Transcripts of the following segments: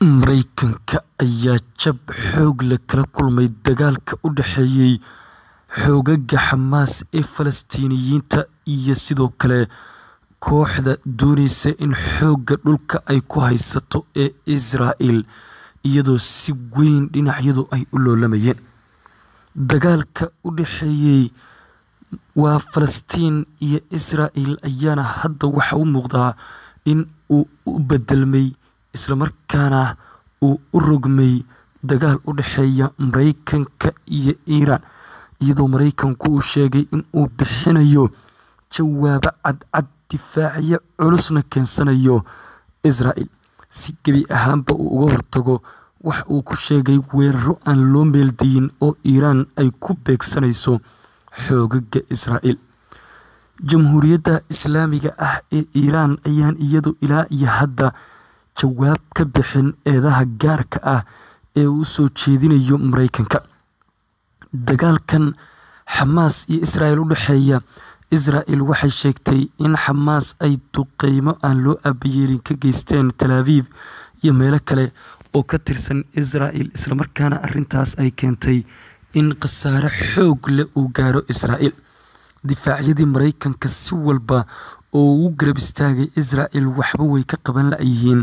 Mareykanka ayaa jab xoog leh kala kulmay dagaalka u dhexeeya xoogagga Xamaas ee Falastiiniyiinta iyo sidoo kale kooxda dooneysa in xoogga dhulka ay ku haysato ee Israel iyadoo si weyn dhinacyadu ay u loolamayeen. Dagaalka u dhexeeya waa Falastiin iyo Israel ayaana hadda waxa u muuqdaa in uu u bedelmay isla markaana uu u rogmay dagaal u dhexeeya Mareykanka iyo Iiraan iyadoo Mareykanku uu sheegay in uu bixinayo jawaabo cadcad difaacyo culusna keensanayo Israel si gebi ahaanba uu uga hortago waxa uu ku sheegay weeraro aan loo meeldayin oo Iiraan ay ku beegsanayso xoogagga Israel. Jamhuuriyadda Islaamiga ah ee Iiraan ayaan iyadu ilaa iyo hadda jawaab ka bixin eedaha gaarka ah ee uu soo jeedinayo Mareykanka. Dagaalkan Xamaas iyo Israel u dhexeeya Israel waxay sheegtay in Xamaas ay duqeymo aan loo aabayeelin ka geysteen Aviv iyo meelo kale oo ka tirsan Israel isla markaana arrintaas ay keentay in khasaare xoog leh uu gaaro Israel. Difaacyadii Mareykanka si walba oo uu garab istaagay Israel waxba way ka qaban la'yihiin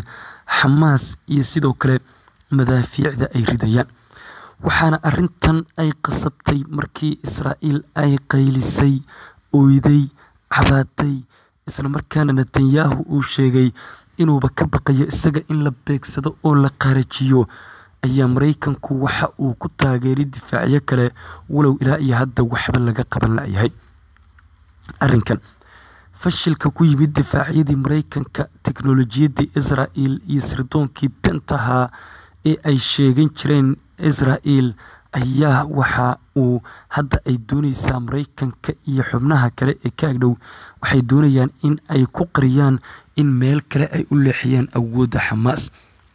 Xamaas iyo sidoo kale madaafiicda ay ridayaan. Waxaana arrintan ay qasabtay markii Israel ay qaylisay, ooyday, cabaatay isla markaana Netanyahu uu sheegay inuuba ka baqayo isaga in la beegsado oo la qaarijiyo ayaa Mareykanku waxa uu ku taageeray difaacyo kale walow ilaa iyo hadda waxba laga qaban la'yahay. Arrinkan fashilka ku yimid difaacyadii Mareykanka, tiknoolajiyadii Israel iyo sirdoonkii beenta ahaa ee ay sheegan jireen Israel ayaa waxa uu hadda ay dooneysaa Mareykanka iyo xubnaha kale ee ka agdhow waxay doonayaan in ay ku qariyaan in meel kale ay u leexiyaan awoodda Xamaas.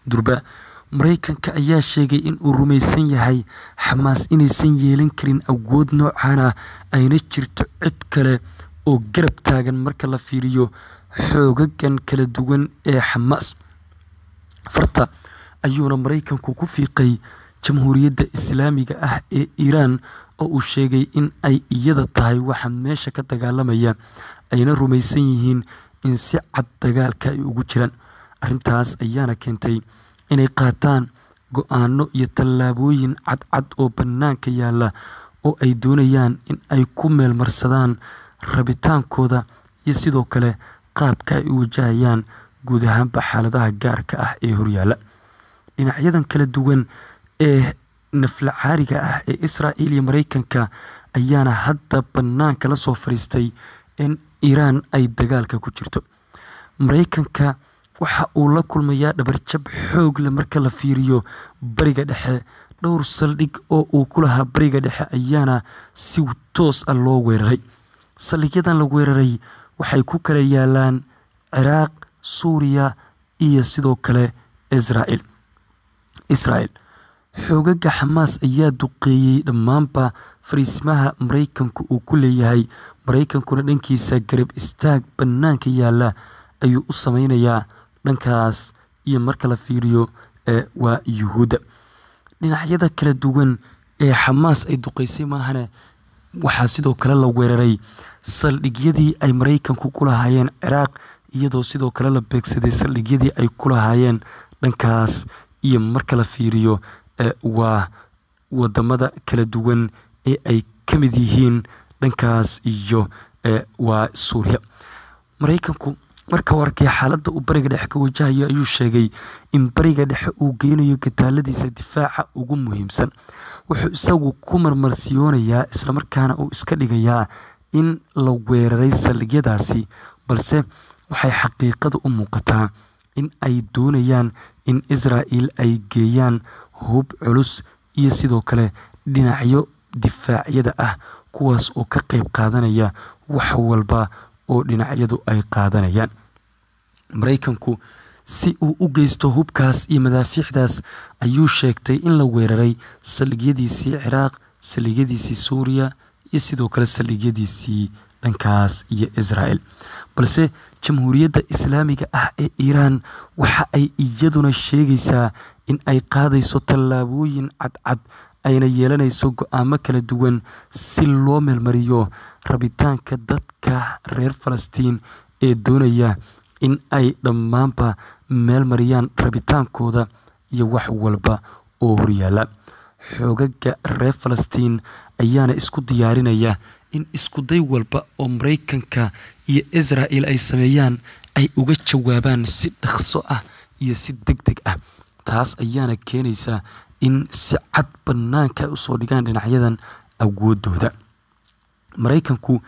Durba Mareykanka ayaa sheegay in uu rumaysan yahay Xamaas inaysan yeelan karin awood noocan ah ayna jirto cid kale oo garab taagan marka la fiiriyo xoogaggan kala duwan ee Xamaas. Farta ayuuna Mareykanku ku fiiqay Jamhuuriyadda Islaamiga ah ee Iiraan oo uu sheegay in ay iyada tahay waxa meesha ka dagaalamaya ayna rumaysan yihiin in si cad dagaalka ay ugu jiraan. Arrintaas ayaana keentay inay qaataan go'aano iyo tallaabooyin cadcad oo bannaanka yaalla oo ay doonayaan in ay ku meelmarsadaan rabitaankooda iyo sidoo kale qaabka ay u wajahayaan guud ahaanba xaaladaha gaarka ah ee horyaalla. Dhinacyadan kala duwan ee naflacaariga ah ee Israel iyo Mareykanka ayaana hadda bannaanka la soo fadhiistay in Iiraan ay dagaalka ku jirto. Mareykanka waxa uu la kulmayaa dhabarjab xoog leh marka la fiiriyo Bariga Dhexe. Dhowr saldhig oo uu ku lahaa Bariga Dhexe ayaana si toos ah loo weeraray. Saldhigyadan la weeraray waxay ku kala yaalaan Ciraaq, Suuriya iyo sidoo kale Israel. Israel xoogagga Xamaas ayaa duqeeyay dhammaanba fariisimaha Mareykanku uu ku leeyahay. Mareykankuna dhankiisa garab istaag bannaanka yaalla ayuu u sameynayaa dhankaas iyo marka la fiiriyo ee waa Yuhuudda. Dhinacyada kala duwan ee Xamaas ay duqeysay maahane waxaa sidoo kale la weeraray saldhigyadii ay Mareykanku ku lahaayeen Ciraaq iyadoo sidoo kale la beegsaday saldhigyadii ay ku lahaayeen dhankaas iyo marka la fiiriyo waa waddamada kala duwan ee ay ka mid yihiin dhankaas iyo waa Suuriya. Mareykanku marka arkay xaaladda uu Bariga Dhexe ka wajahayo ayuu sheegay in Bariga Dhexe uu geynayo gadaalladiisa difaaca ugu muhiimsan. Wuxuu isagu ku marmarsiyoonayaa isla markaana uu iska dhigayaa in la weeraray saldhigyadaasi balse waxay xaqiiqadu u muuqataa in ay doonayaan in Israel ay geeyaan hub culus iyo sidoo kale dhinacyo difaacyada ah kuwaas oo ka qayb qaadanaya wax walba oo dhinacyadu ay qaadanayaan. Mareykanku si uu u geysto hubkaas iyo madaafiicdaas ayuu sheegtay in la weeraray saldhigyadiisii Ciraaq, saldhigyadiisii Suuriya iyo sidoo kale saldhigyadiisii dhankaas iyo israel balse jamhuuriyadda islaamiga ah ee iiraan waxa ay iyaduna sheegaysaa in ay qaadayso tallaabooyin cadcad ayna yeelanayso go'aamo kala duwan si loo meelmariyo rabitaanka dadka reer falastiin ee doonaya in ay dhammaanba meel mariyaan rabitaankooda iyo wax walba oo horyaala. Xoogaga reer falastiin ayaana isku diyaarinaya in iskuday walba oo maraykanka iyo israel ay sameeyaan ay uga jawaabaan si dhaqso ah iyo si deg deg ah. Taas ayaana keenaysa in si cad bannaanka ay u soo dhigaan dhinacyadan awoodooda maraykanku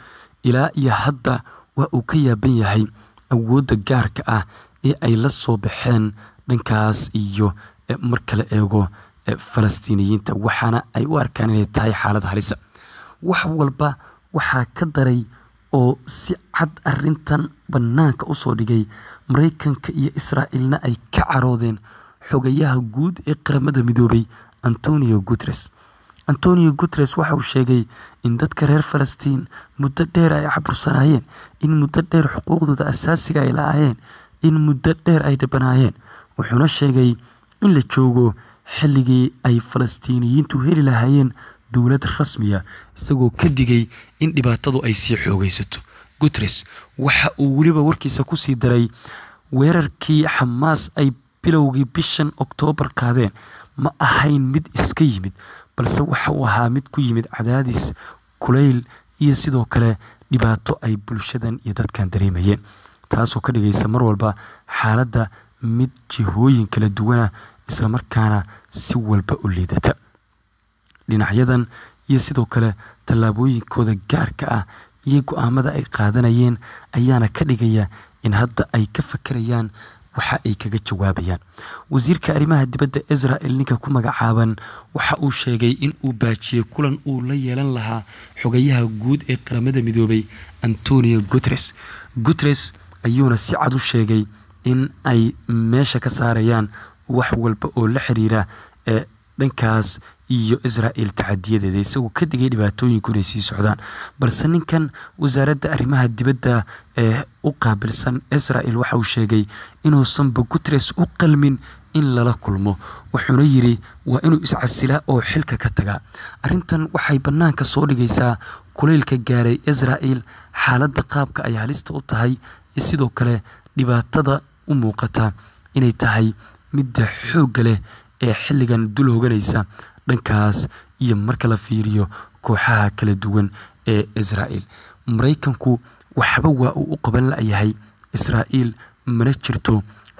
ilaa iyo hadda waa uu ka yaaban yahay awoodda gaarka ah ee ay la soo baxeen dhankaas iyo marka la eego falastiiniyiinta waxaana ay u arkaan inay tahay xaalad halisa. Wax walba waxaa ka daray oo si cad arintan bannaanka u soo dhigay maraykanka iyo israa'iilna ay ka caroodeen xogayaha guud ee qaramada midoobay antonio guteres antonio guteres waxa uu sheegay in dadka reer falastiin muddo dheer ay cabursanaayeen in muddo dheer xuquuqdooda asaasiga ay la-aayeen in muddo dheer ay dhibanaayeen wuxuuna sheegay in la joogo xilligii ay falastiiniyiintu heli lahaayeen dowlad rasmiya isagoo ka digay in dhibaatadu ay sii xoogaysato. Guteres waxa uu weliba warkiisa ku sii daray weerarkii xamaas ay bilowgii bishan oktoobar qaadeen ma ahayn mid iska yimid balse waxa uu ahaa mid ku yimid cadaadis kulayl iyo sidoo kale dhibaato ay bulshadan iyo dadkan dareemayeen. Taasoo ka dhigaysa mar walba xaaladda mid jihooyin kala duwana islamarkaana si walba u liidata. Dhinacyadan iyo sidoo kale tallaabooyinkooda gaarka ah iyo go'aamada ay qaadanayeen ayaana ka dhigaya in hadda ay ka fakerayaan waxa ay kaga jawaabayaan. Wasiirka arrimaha dibadda israel ninka ku magacaaban waxa uu sheegay in uu baajiyey kulan uu la yeelan lahaa xogayaha guud ee qaramada midoobay antonio guteres guteres ayuuna si cad u sheegay in ay meesha ka saarayaan wax walba oo la xiriira ee dhankaas iyo israel tacadiyadeeda isagoo ka digay dhibaatooyinku sii socdaan. Balse ninkan wasaaradda arrimaha dibadda ee u qaabilsan israel waxa uu sheegay inuusanba guteres u qalmin in lala kulmo. Wuxuuna yiri waa inuu iscasilaa oo xilka ka tagaa. Arrintan waxay bannaanka soo dhigaysaa kulaylka gaaray israel xaaladda qaabka ay halista u tahay iyo sidoo kale dhibaatada u muuqata inay tahay midda xoogga leh ee xilligan dul hoganaysa dhankaas iyo marka la fiiriyo kooxaha kala duwan ee israel maraykanku waxba waa uu u qaban la-yahay. Israa'iil mana jirto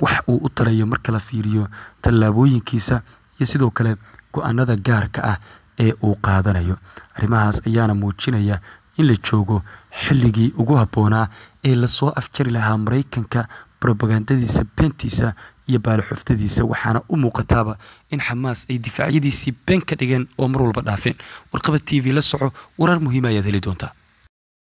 wax uu u tarayo marka la fiiriyo tallaabooyinkiisa iyo sidoo kale go'aanada gaarka ah ee uu qaadanayo. Arrimahaas ayaana muujinaya in la joogo xilligii ugu habboonaa ee la soo afjari lahaa maraykanka robagandadiisa beentiisa iyo baalaxuftadiisa waxaana u muuqataaba in xamaas ay difaacyadiisii been ka dhigeen oo mar walba dhaafeen. Warqaba t v la soco warar muhiima ayaad heli doontaa